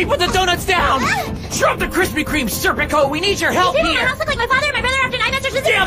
Hey, put the donuts down! Drop the Krispy Kreme, Serpico! We need your help here! my house look like my father and my brother after nine months or something? Yeah,